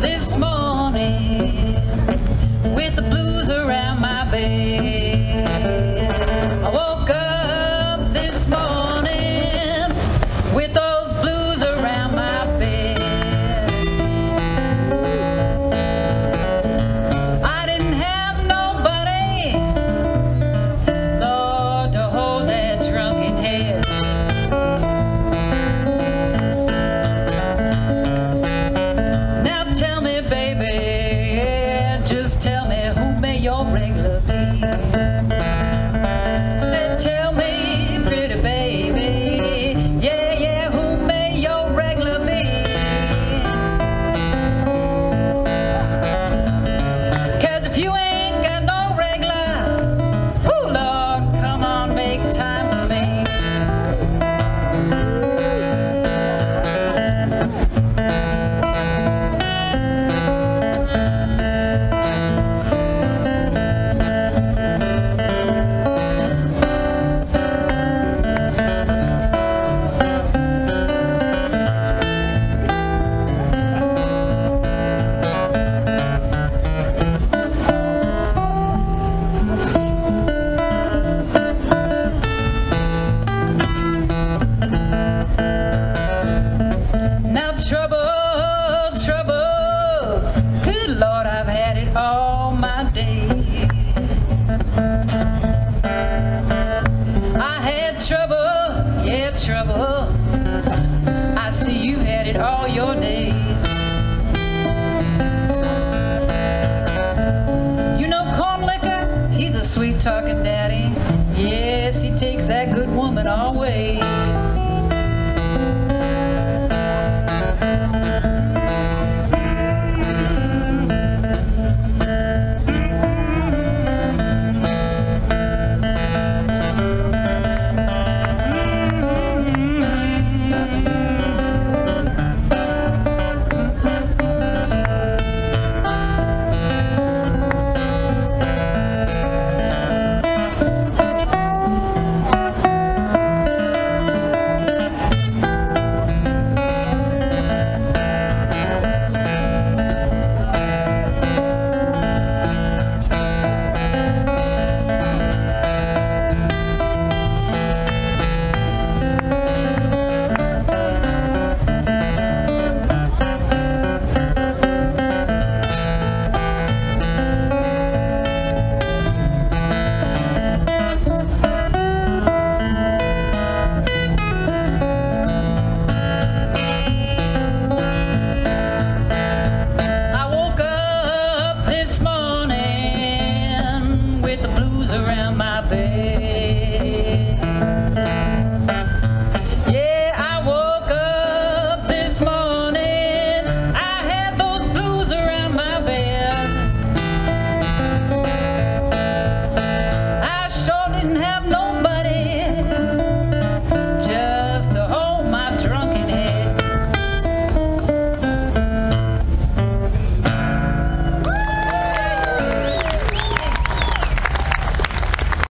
this morning. baby. Sweet talking daddy. Yes, he takes that good woman always. saber.